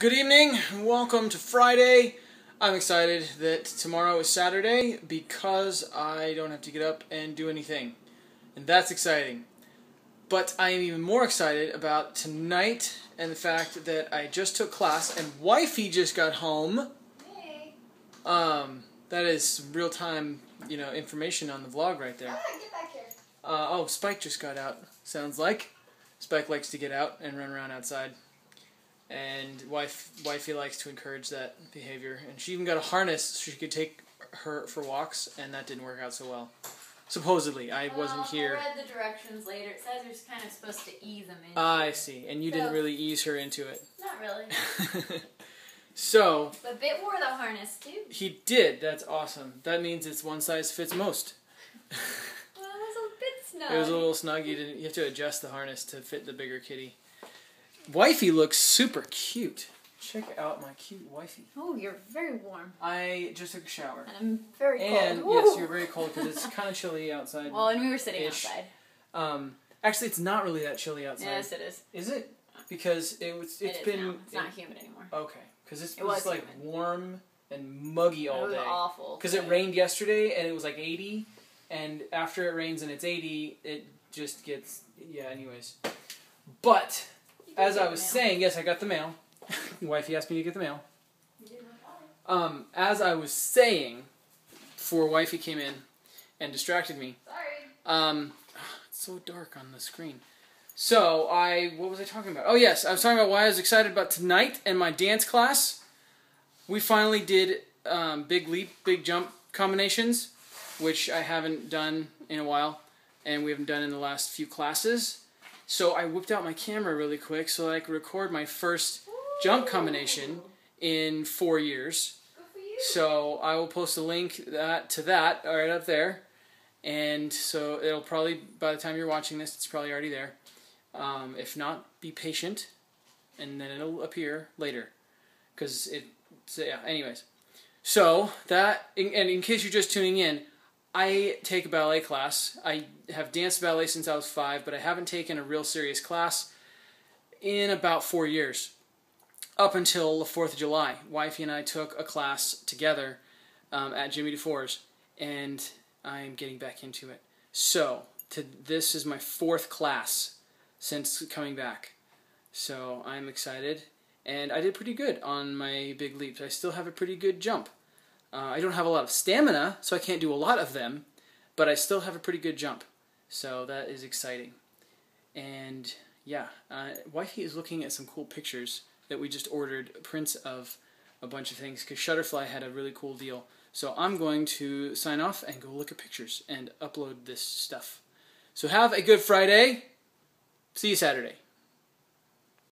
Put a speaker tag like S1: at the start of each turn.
S1: Good evening, welcome to Friday. I'm excited that tomorrow is Saturday because I don't have to get up and do anything. And that's exciting. But I am even more excited about tonight and the fact that I just took class and wifey just got home.
S2: Hey.
S1: Um, that is real time, you know, information on the vlog right there.
S2: Ah, get back here.
S1: Uh, oh, Spike just got out. Sounds like Spike likes to get out and run around outside, and wife wifey likes to encourage that behavior. And she even got a harness so she could take her for walks, and that didn't work out so well. Supposedly, I wasn't here.
S2: I read the directions later. It says you're kind of supposed to ease them in.
S1: I see, and you didn't really ease her into it.
S2: Not really.
S1: so
S2: But Bit wore the harness too.
S1: he did. That's awesome. That means it's one size fits most.
S2: Well, it was a bit snug.
S1: It was a little snug. You didn't. You have to adjust the harness to fit the bigger kitty. Wifey looks super cute. Check out my cute wifey.
S2: Oh, you're very warm.
S1: I just took a shower.
S2: And I'm very cold.
S1: And
S2: Woo.
S1: yes, you're very cold because it's kind of chilly outside.
S2: Well, and we were sitting
S1: Ish.
S2: outside.
S1: Um, actually, it's not really that chilly outside.
S2: Yes, it is.
S1: Is it? Because it was.
S2: It
S1: It's
S2: is
S1: been.
S2: now. It's not humid anymore.
S1: okay, because it's
S2: It
S1: was
S2: was
S1: like
S2: humid.
S1: warm and muggy
S2: it
S1: all
S2: was
S1: day.
S2: awful.
S1: Because it rained yesterday and it was like 80, and after it rains and it's 80, it just gets yeah. Anyways, but
S2: You did
S1: as I was saying, yes, I got the mail. Wifey asked me to get the mail.
S2: You did not bother.
S1: Um, as I was saying, before Wifey came in and distracted me,
S2: Sorry.
S1: um, it's so dark on the screen. So I, what was I talking about? Oh yes, I was talking about why I was excited about tonight and my dance class. We finally did um, big leap, big jump combinations, which I haven't done in a while, and we haven't done in the last few classes. So I whipped out my camera really quick so I could record my first jump combination in four years. So I will post a link that to that right up there, and so it'll probably by the time you're watching this, it's probably already there. Um, if not, be patient, and then it'll appear later, because it. So yeah. Anyways, so that and in case you're just tuning in, I take a ballet class. I have danced ballet since I was five, but I haven't taken a real serious class in about four years up until the 4th of July. Wifey and I took a class together um, at Jimmy DeFore's, and I'm getting back into it. So, to, this is my fourth class since coming back. So, I'm excited, and I did pretty good on my big leaps. I still have a pretty good jump. Uh, I don't have a lot of stamina, so I can't do a lot of them, but I still have a pretty good jump. So, that is exciting. And yeah, uh, Wifey is looking at some cool pictures that we just ordered prints of a bunch of things because Shutterfly had a really cool deal. So I'm going to sign off and go look at pictures and upload this stuff. So have a good Friday. See you Saturday.